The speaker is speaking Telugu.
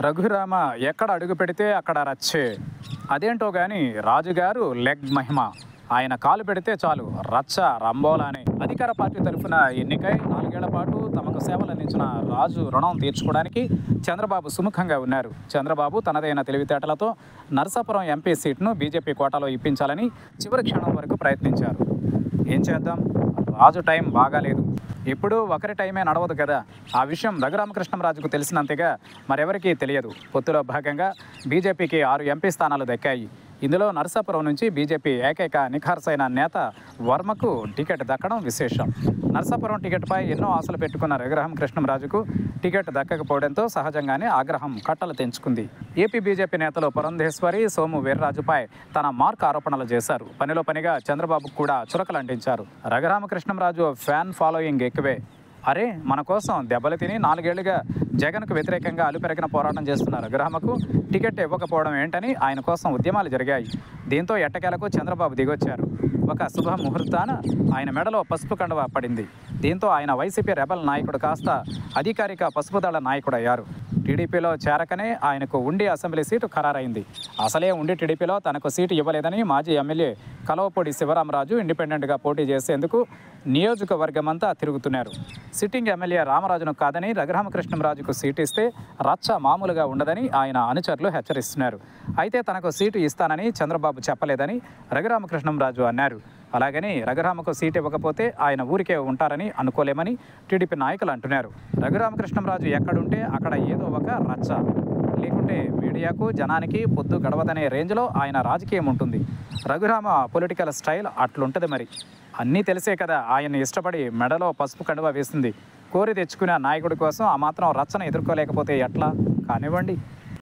రఘురామ ఎక్కడ అడుగు పెడితే అక్కడ రచ్చే. అదేంటో గాని రాజుగారు లెగ్ మహిమ. ఆయన కాలు పెడితే చాలు రచ్చ రంబోలానే. అధికార పార్టీ తరఫున ఎన్నికై నాలుగేళ్ళ పాటు తమకు సేవలు అందించిన రాజు రుణం తీర్చుకోవడానికి చంద్రబాబు సుముఖంగా ఉన్నారు. చంద్రబాబు తనదైన తెలివితేటలతో నరసాపురం ఎంపీ సీట్ను బీజేపీ కోటాలో ఇప్పించాలని చివరి క్షణం వరకు ప్రయత్నించారు. ఏం చేద్దాం? రాజు టైం బాగాలేదు. ఇప్పుడు ఒకరి టైమే నడవదు కదా. ఆ విషయం రఘురామకృష్ణంరాజుకు తెలిసినంతగా మరెవరికీ తెలియదు. పొత్తులో భాగంగా బీజేపీకి ఆరు ఎంపీ స్థానాలు దక్కాయి. ఇందులో నరసాపురం నుంచి బీజేపీ ఏకైక నిఖార్సైన నేత వర్మకు టికెట్ దక్కడం విశేషం. నరసాపురం టికెట్పై ఎన్నో ఆశలు పెట్టుకున్న రఘురామ కృష్ణంరాజుకు టికెట్ దక్కకపోవడంతో సహజంగానే ఆగ్రహం కట్టలు తెంచుకుంది. ఏపీ బీజేపీ నేతలు పురంధేశ్వరి సోము వీర్రాజుపై తన మార్క్ ఆరోపణలు చేశారు. పనిలో పనిగా చంద్రబాబు కూడా చురకలు అంటించారు రఘురామకృష్ణంరాజు ఫ్యాన్ ఫాలోయింగ్ ఎక్కువే. అరే మన కోసం దెబ్బలు తిని నాలుగేళ్ళుగా జగన్కు వ్యతిరేకంగా అలుపెరగిన పోరాటం చేస్తున్నారు. రఘురామకు టికెట్ ఇవ్వకపోవడం ఏంటని ఆయన కోసం ఉద్యమాలు జరిగాయి. దీంతో ఎట్టకేలకు చంద్రబాబు దిగొచ్చారు. ఒక శుభ ముహూర్తాన ఆయన మెడలో పసుపు కండువ పడింది. దీంతో ఆయన వైసీపీ రెబల్ నాయకుడు కాస్త అధికారిక పసుపు దళ నాయకుడయ్యారు. టీడీపీలో చేరకనే ఆయనకు ఉండి అసెంబ్లీ సీటు ఖరారైంది. అసలే ఉండి టీడీపీలో తనకు సీటు ఇవ్వలేదని మాజీ ఎమ్మెల్యే కలవపూడి శివరామరాజు ఇండిపెండెంట్గా పోటీ చేసేందుకు నియోజకవర్గమంతా తిరుగుతున్నారు. సిట్టింగ్ ఎమ్మెల్యే రామరాజును కాదని రఘురామకృష్ణంరాజుకు సీటు ఇస్తే రచ్చ మామూలుగా ఉండదని ఆయన అనుచరులు హెచ్చరిస్తున్నారు. అయితే తనకు సీటు ఇస్తానని చంద్రబాబు చెప్పలేదని రఘురామకృష్ణంరాజు అన్నారు. అలాగని రఘురామకు సీట్ ఇవ్వకపోతే ఆయన ఊరికే ఉంటారని అనుకోలేమని టీడీపీ నాయకులు అంటున్నారు. రఘురామకృష్ణంరాజు ఎక్కడుంటే అక్కడ ఏదో ఒక రచ్చ. లేకుంటే మీడియాకు జనానికి పొద్దు గడవదనే రేంజ్లో ఆయన రాజకీయం ఉంటుంది. రఘురామ పొలిటికల్ స్టైల్ అట్లుంటుంది మరి. అన్నీ తెలిసే కదా ఆయన్ని ఇష్టపడి మెడలో పసుపు కండువ వేసింది. కోరి తెచ్చుకునే నాయకుడి కోసం ఆ మాత్రం రచ్చన ఎదుర్కోలేకపోతే ఎట్లా? కానివ్వండి.